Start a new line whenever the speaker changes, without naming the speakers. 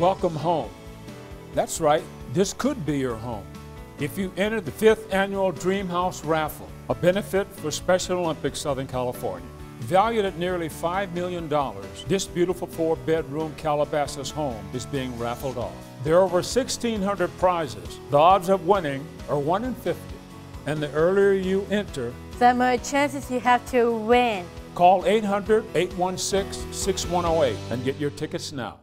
Welcome home. That's right, this could be your home. If you enter the fifth annual Dream House Raffle, a benefit for Special Olympics Southern California. Valued at nearly $5 million, this beautiful four bedroom Calabasas home is being raffled off. There are over 1,600 prizes. The odds of winning are 1 in 50. And the earlier you enter,
the more chances you have to win.
Call 800 816 6108 and get your tickets now.